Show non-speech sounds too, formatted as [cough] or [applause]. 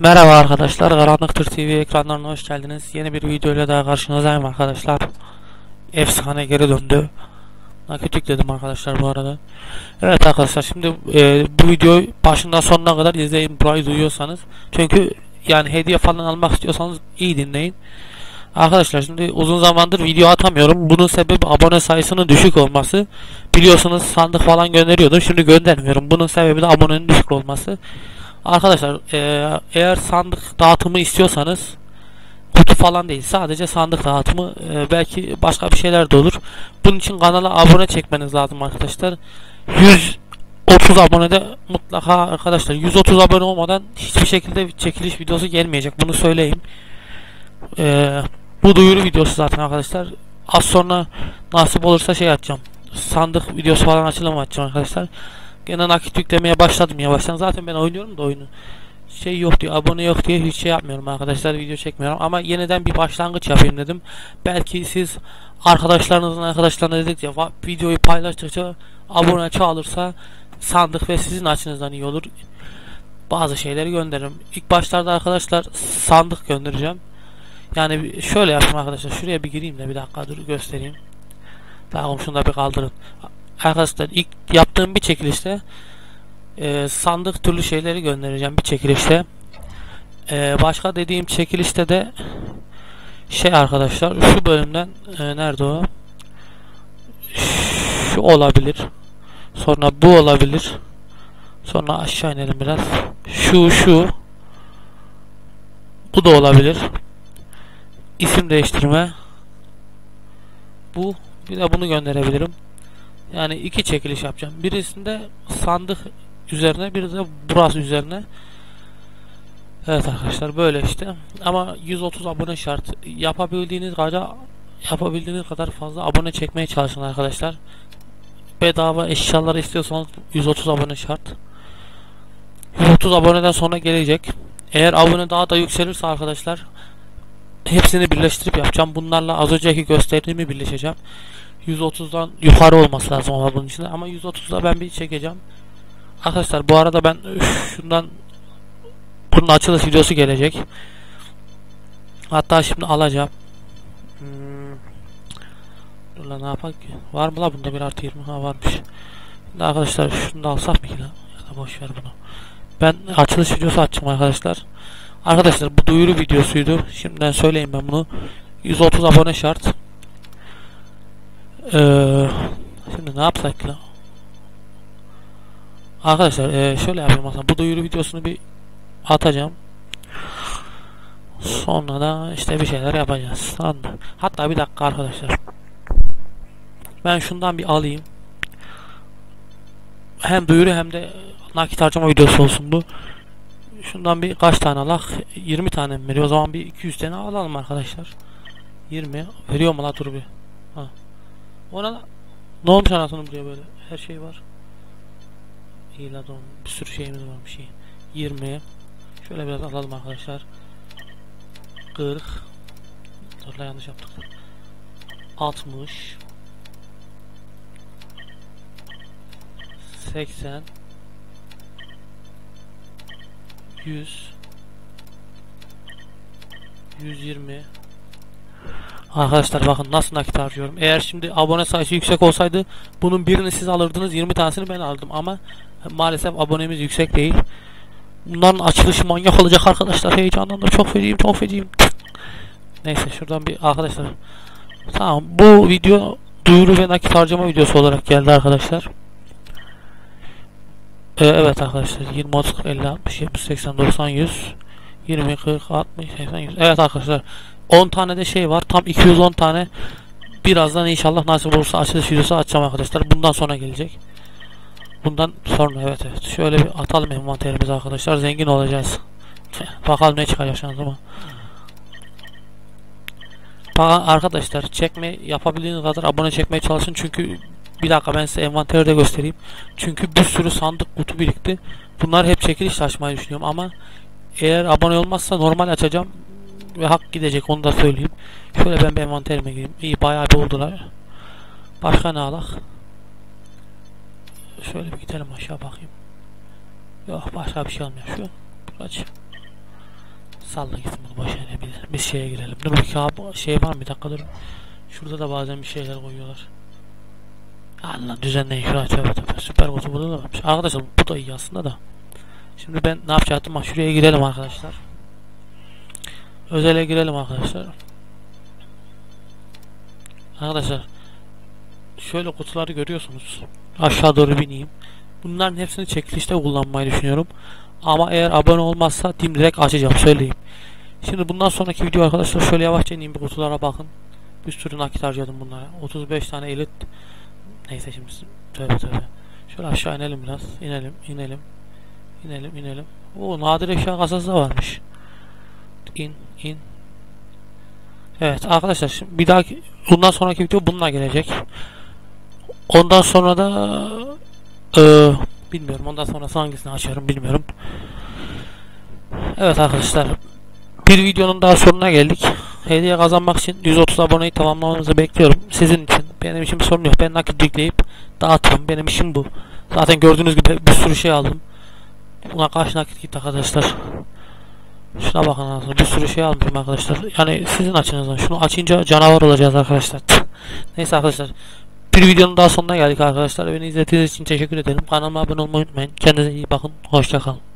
Merhaba arkadaşlar, Karanlıktır TV ekranlarına hoş geldiniz. Yeni bir videoyla daha karşınızdayım arkadaşlar. Efsane geri döndü. Nakit yükledim arkadaşlar bu arada. Evet arkadaşlar şimdi e, bu videoyu başından sonuna kadar izleyin burayı duyuyorsanız. Çünkü yani hediye falan almak istiyorsanız iyi dinleyin. Arkadaşlar şimdi uzun zamandır video atamıyorum. Bunun sebebi abone sayısının düşük olması. Biliyorsunuz sandık falan gönderiyordum. Şimdi göndermiyorum. Bunun sebebi de abonenin düşük olması. Arkadaşlar eee, eğer sandık dağıtımı istiyorsanız kutu falan değil sadece sandık dağıtımı eee, belki başka bir şeyler de olur. Bunun için kanala abone çekmeniz lazım arkadaşlar. 130 abonede mutlaka arkadaşlar 130 abone olmadan hiçbir şekilde çekiliş videosu gelmeyecek. Bunu söyleyeyim. Eee, bu duyuru videosu zaten arkadaşlar. Az sonra nasip olursa şey açacağım. Sandık videosu falan açılımı açacağım arkadaşlar. Gene nakit yüklemeye başladım yavaştan. Zaten ben oynuyorum da oyunu. Şey yok diyor, abone yok diye hiç şey yapmıyorum arkadaşlar. Video çekmiyorum ama yeniden bir başlangıç yapayım dedim. Belki siz arkadaşlarınızın arkadaşlarına dedikçe videoyu paylaştıkça abone çoğalırsa sandık ve sizin açınızdan iyi olur. Bazı şeyleri gönderirim. İlk başlarda arkadaşlar sandık göndereceğim. Yani şöyle yapayım arkadaşlar. Şuraya bir gireyim de bir dakika dur göstereyim. Tamam şunu da bir kaldırın. Arkadaşlar ilk yaptığım bir çekilişte e, sandık türlü şeyleri göndereceğim bir çekilişte. E, başka dediğim çekilişte de şey arkadaşlar şu bölümden e, nerede o? Şu olabilir. Sonra bu olabilir. Sonra aşağı inelim biraz. Şu şu. Bu da olabilir. İsim değiştirme. Bu bir de bunu gönderebilirim. Yani iki çekiliş yapacağım. Birisinde sandık üzerine, bir de burası üzerine. Evet arkadaşlar böyle işte. Ama 130 abone şart. Yapabildiğiniz kadar yapabildiğiniz kadar fazla abone çekmeye çalışın arkadaşlar. Bedava eşyalar istiyorsanız 130 abone şart. 130 aboneden sonra gelecek. Eğer abone daha da yükselirse arkadaşlar hepsini birleştirip yapacağım. Bunlarla az önceki gösterdiğimi birleşeceğim. 130'dan yukarı olması lazım ama bunun içinde. Ama 130'da ben bir çekeceğim. Arkadaşlar bu arada ben şundan bunun açılış videosu gelecek. Hatta şimdi alacağım. Hmm. Dur lan ne yapak? Var mı la bunda bir artı 20? Ha varmış. Şimdi arkadaşlar şunu da alsak mı ki? Ya da boş ver bunu. Ben açılış videosu açacağım arkadaşlar. Arkadaşlar bu duyuru videosuydu. Şimdiden söyleyeyim ben bunu. 130 abone şart. Ee, şimdi ne yapsak la? Arkadaşlar e, şöyle yapayım aslında bu duyuru videosunu bir atacağım. Sonra da işte bir şeyler yapacağız. Sandım. Hatta bir dakika arkadaşlar. Ben şundan bir alayım. Hem duyuru hem de nakit harcama videosu olsun bu. Şundan bir kaç tane alak? 20 tane mi veriyor? O zaman bir 200 tane alalım arkadaşlar. 20. Veriyor mu la dur bir. Ha. Ona ne olmuş anasını buraya böyle? Her şey var. İyi la doğum. Bir sürü şeyimiz var bir şey. 20. Şöyle biraz alalım arkadaşlar. 40. Dur yanlış yaptık. 60. 80. 100. 120. Arkadaşlar bakın nasıl nakit harcıyorum. Eğer şimdi abone sayısı yüksek olsaydı bunun birini siz alırdınız 20 tanesini ben aldım ama maalesef abonemiz yüksek değil. Bunların açılışı manyak olacak arkadaşlar. Heyecanlandım. Çok feciyim çok feciyim. Neyse şuradan bir arkadaşlar. Tamam bu video duyuru ve nakit harcama videosu olarak geldi arkadaşlar. Ee, evet arkadaşlar 20 30 40 50 60 70 80 90 100 20 40 60 80 100 Evet arkadaşlar 10 tane de şey var. Tam 210 tane. Birazdan inşallah nasip olursa açılış videosu açacağım arkadaşlar. Bundan sonra gelecek. Bundan sonra evet evet. Şöyle bir atalım envanterimizi arkadaşlar. Zengin olacağız. Bakalım ne çıkacak şansıma. Arkadaşlar çekme yapabildiğiniz kadar abone çekmeye çalışın çünkü bir dakika ben size envanteri de göstereyim. Çünkü bir sürü sandık kutu birikti. Bunlar hep çekiliş açmayı düşünüyorum ama eğer abone olmazsa normal açacağım ve hak gidecek onu da söyleyeyim. Şöyle ben bir envanterime gireyim. İyi bayağı bir oldular. Başka ne alak? Şöyle bir gidelim aşağı bakayım. Yok başka bir şey olmuyor. Şu kaç? Salla gitsin bunu boş biz, biz şeye girelim. Dur abi şey var mı bir dakika dur. Şurada da bazen bir şeyler koyuyorlar. Allah düzenleyin şurayı tövbe tövbe. Süper kutu burada da varmış. Arkadaşlar bu da iyi aslında da. Şimdi ben ne yapacaktım? Bak şuraya girelim arkadaşlar. Özele girelim arkadaşlar. Arkadaşlar şöyle kutuları görüyorsunuz. Aşağı doğru bineyim. Bunların hepsini çekilişte kullanmayı düşünüyorum. Ama eğer abone olmazsa dim direkt açacağım söyleyeyim. Şimdi bundan sonraki video arkadaşlar şöyle yavaşça ineyim bir kutulara bakın. Bir sürü nakit harcadım bunlara. 35 tane elit. Neyse şimdi tövbe tövbe. Şöyle aşağı inelim biraz. İnelim, inelim. İnelim, inelim. O nadir eşya kasası da varmış. İn, in. Evet arkadaşlar şimdi bir dahaki bundan sonraki video bununla gelecek. Ondan sonra da eee bilmiyorum. Ondan sonrası hangisini açarım bilmiyorum. Evet arkadaşlar. Bir videonun daha sonuna geldik. Hediye kazanmak için 130 aboneyi tamamlamanızı bekliyorum. Sizin için. Benim için sorun yok. Ben nakit yükleyip dağıtırım. Benim işim bu. Zaten gördüğünüz gibi bir sürü şey aldım. Buna kaç nakit gitti arkadaşlar. Şuna bakın arkadaşlar. Bir sürü şey almışım arkadaşlar. Yani sizin açınızdan. Şunu açınca canavar olacağız arkadaşlar. [laughs] Neyse arkadaşlar. Bir videonun daha sonuna geldik arkadaşlar. Beni izlediğiniz için teşekkür ederim. Kanalıma abone olmayı unutmayın. Kendinize iyi bakın. Hoşçakalın.